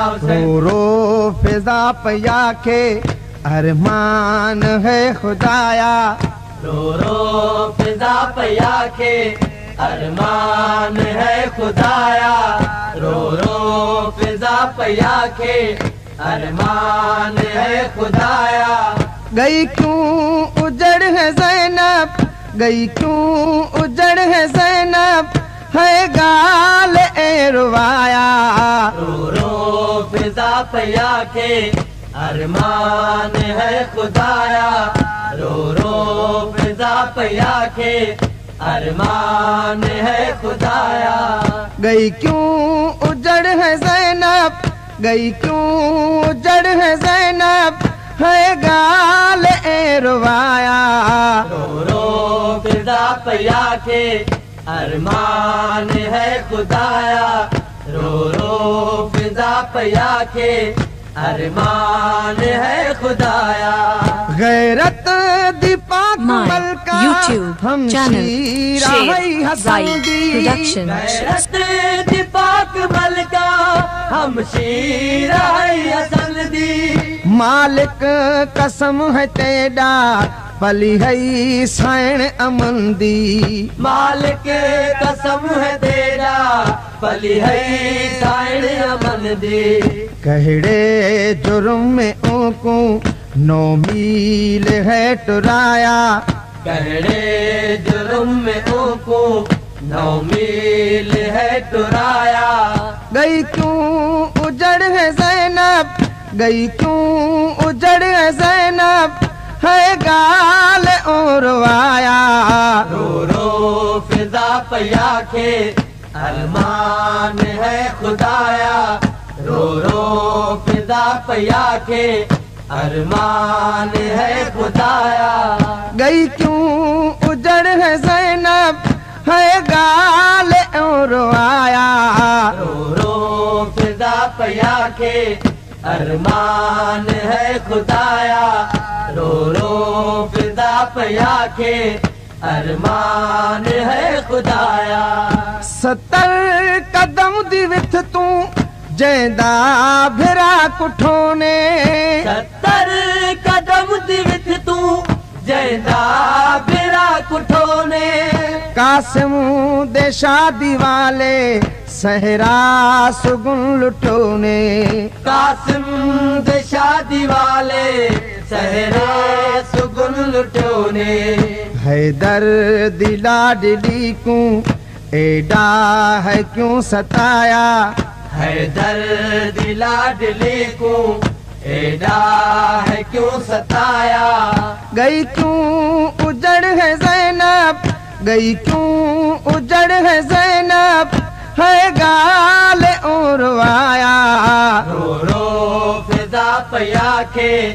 रो रो फिजा पया के अरमान है खुदाया। रो रो फिजा पया के अरमान है खुदाया। रो रो फिजा पया के अरमान है खुदाया। गई क्यों उजड़ है जैनब? गई क्यों उजड़ है जैनब? है गाल ए रुवाया। पया के अरमान है खुदाया। रो रो फिजा पया के अरमान है खुदाया। गई क्यों उजड़ है जैनब? गई क्यों उजड़ है जैनब? है गाल ए रुवाया। रो रो फिजा पया के अरमान है खुदाया। रो रो फिजा पया के अरमान है खुदाया। गैरत दीपक मलका YouTube हम production. गैरत दीपक मलका हम शीरा हसन दी। मालिक कसम है तेरा पली है सैण अमन दी। मालिक कसम है कहड़े जुर्म में ऊको नौ मील है टुराया। कहड़े जुर्म में ऊको नौ मील है टुराया। गई क्यों उजड़ है जैनब गई क्यों उजड़ है जैनब है गाल उरवाया रो रो फिजा पया के अरमान है खुदाया। रो रो फिजा पया के। अरमान है खुदाया। गई क्यों उजड़ है जैनब? है गाल उरवाया रो रो फिजा पया के। अरमान है खुदाया। रो रो फिजा पया के। अरमान है खुदाया। सत्तर कदम दी विथ तू जैदा भिरा कुठोने सत्तर कदम दिवित तू जैदा बिरा कुठोने कासिम दे शादी वाले सहरा सुगुन लुटोने कासिम दे शादी वाले सहरे सुगुन लुटोने हैदर दिला डिली को एडा है क्यों सताया? हैदर दिला दिले को एडा है क्यों सताया? गई क्यों उजड़ है जैनब? गई क्यों उजड़ है जैनब? है गाल उरवाया रो रो फिजा पया के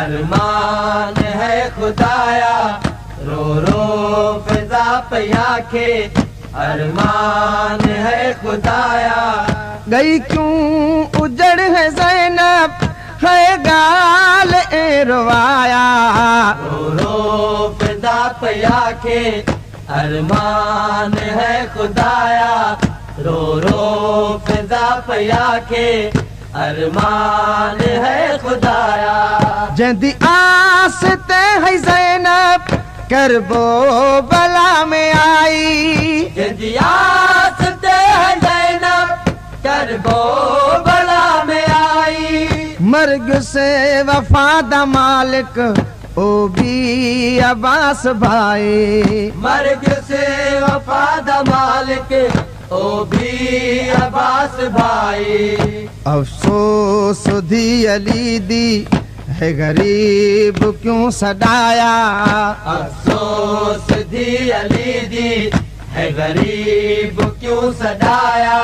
अरमान है खुदाया। रो रो फिजा पया के अरमान है खुदाया। गई क्यों उजड़ है जैनब है गाल एरवाया रो रो फिजा पया के अरमान है खुदाया। रो रो फिजा पया के अरमान है खुदाया। जदी आस ते है जैनब करबो बला में आई। करबो बला में आई। मर्ग से वफादा मालिक ओ भी अब्बास भाई। मर्ग से वफादा मालिक ओ भी अब्बास भाई। अफसोस दी अली दी गरीब क्यों सदाया? अफसोस दी अली दी है गरीब क्यों सदाया?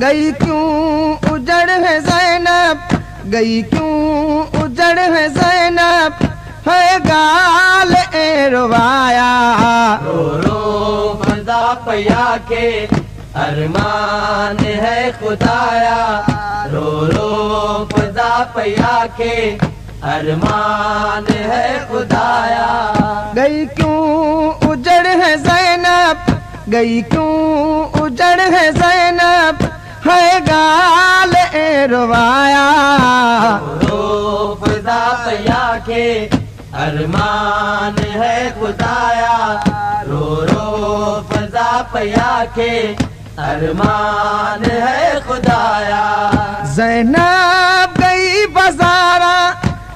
गई क्यों उजड़ है जैनब? गई क्यों उजड़ है जैनब? है गाल एरवाया रो रो फजा पया के अरमान है खुदाया। रो रो फजा पया के अरमान है खुदाया। गई क्यों उजड़ है जैनब? गई क्यों उजड़ है जैनब? है गाल ए रवाया। रो फिजा पया के अरमान है खुदाया। रो रो फिजा पया के अरमान है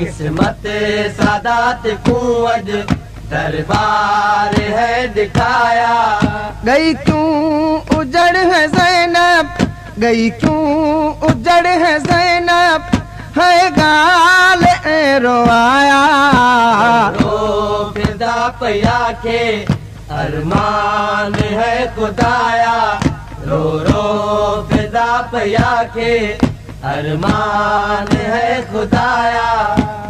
किस्मत सादात कुंज दरबार है दिखाया। गई क्यों उजड़ है जैनब? गई क्यों उजड़ है जैनब? है गाल रोआया। रो फिदा पया के अरमान है खुदाया। रो रो फिदा पया के अरमान है खुदाया।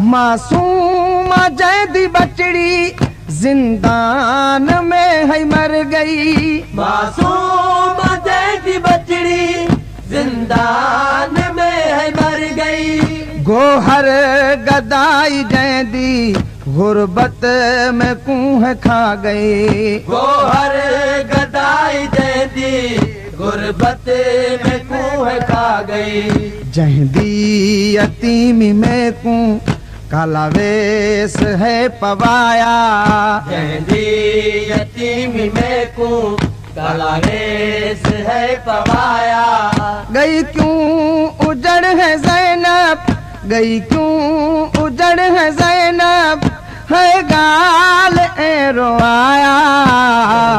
मासूम जैदी बचड़ी जिंदान में है मर गई। मासूम जैदी बचड़ी जिंदान में है मर गई। गोहर गदाई जैदी गुर्बत में कुह खा गई। गोहर गदाई जैदी गुरबत में कुह खा गई जहदी यतीमी में कू काला वेश है पवाया। जहदी यतीमी में को कलावेश है पवाया। गई क्यों उजड़ है जैनब? गई क्यों उजड़ है जैनब? है गाल ए रोआया।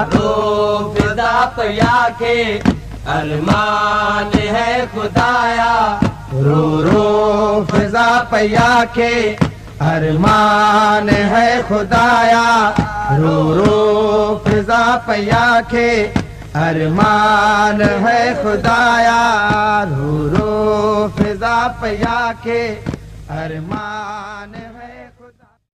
रो फिदा पया के अरमान है खुदाया। रो रो फिजा पैया के अरमान है खुदाया। रो रो फिजा पैया के अरमान है खुदाया। रो रो फिजा पैया के अरमान